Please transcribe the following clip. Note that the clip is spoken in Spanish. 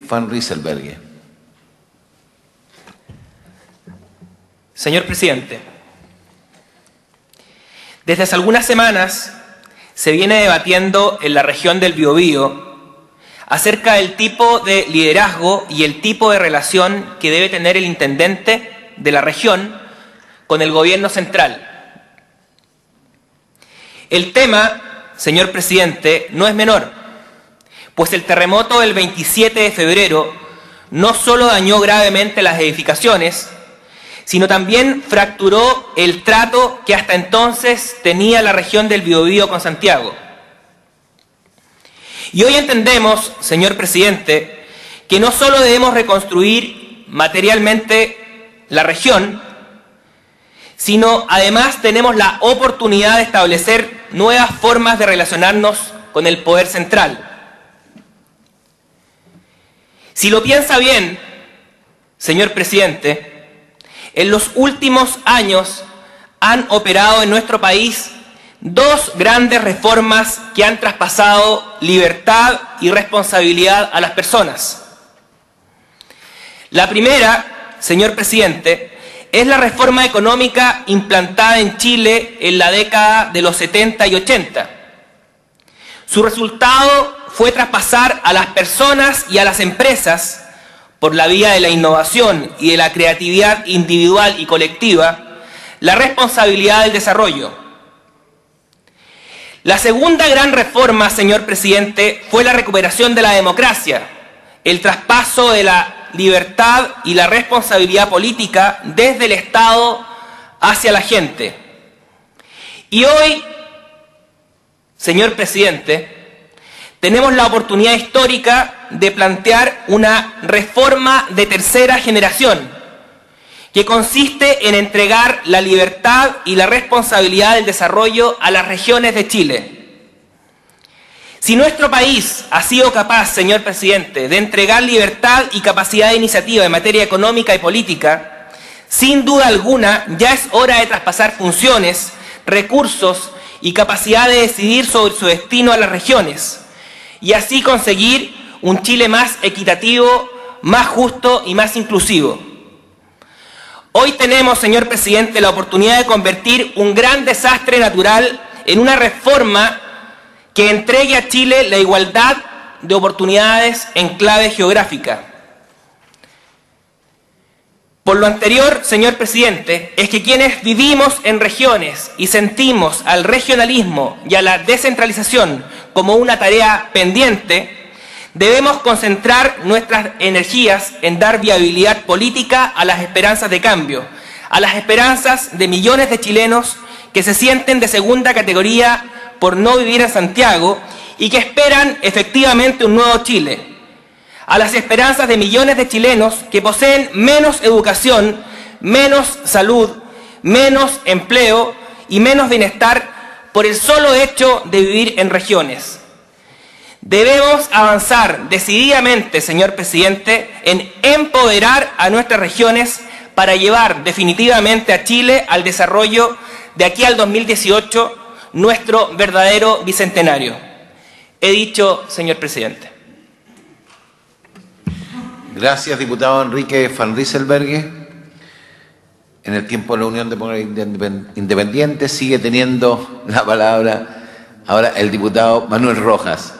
Van Rieselberghe. Señor presidente, desde hace algunas semanas se viene debatiendo en la región del Biobío acerca del tipo de liderazgo y el tipo de relación que debe tener el intendente de la región con el gobierno central. El tema, señor presidente, no es menor, pues el terremoto del 27 de febrero no solo dañó gravemente las edificaciones, sino también fracturó el trato que hasta entonces tenía la región del Biobío con Santiago. Y hoy entendemos, señor presidente, que no solo debemos reconstruir materialmente la región, sino además tenemos la oportunidad de establecer nuevas formas de relacionarnos con el poder central. Si lo piensa bien, señor presidente, en los últimos años han operado en nuestro país dos grandes reformas que han traspasado libertad y responsabilidad a las personas. La primera, señor presidente, es la reforma económica implantada en Chile en la década de los 70 y 80. Su resultado fue traspasar a las personas y a las empresas, por la vía de la innovación y de la creatividad individual y colectiva, la responsabilidad del desarrollo la segunda gran reforma, señor presidente, fue la recuperación de la democracia, el traspaso de la libertad y la responsabilidad política desde el Estado hacia la gente. Y hoy, señor presidente, tenemos la oportunidad histórica de plantear una reforma de tercera generación que consiste en entregar la libertad y la responsabilidad del desarrollo a las regiones de Chile. Si nuestro país ha sido capaz, señor presidente, de entregar libertad y capacidad de iniciativa en materia económica y política, sin duda alguna ya es hora de traspasar funciones, recursos y capacidad de decidir sobre su destino a las regiones y así conseguir un Chile más equitativo, más justo y más inclusivo. Hoy tenemos, señor presidente, la oportunidad de convertir un gran desastre natural en una reforma que entregue a Chile la igualdad de oportunidades en clave geográfica. Por lo anterior, señor presidente, es que quienes vivimos en regiones y sentimos al regionalismo y a la descentralización como una tarea pendiente, Debemos concentrar nuestras energías en dar viabilidad política a las esperanzas de cambio, a las esperanzas de millones de chilenos que se sienten de segunda categoría por no vivir en Santiago y que esperan efectivamente un nuevo Chile, a las esperanzas de millones de chilenos que poseen menos educación, menos salud, menos empleo y menos bienestar por el solo hecho de vivir en regiones. Debemos avanzar decididamente, señor presidente, en empoderar a nuestras regiones para llevar definitivamente a Chile al desarrollo de aquí al 2018, nuestro verdadero bicentenario. He dicho, señor presidente. Gracias, diputado Enrique Van Rieselberghe. En el tiempo de la Unión de Independiente sigue teniendo la palabra ahora el diputado Manuel Rojas.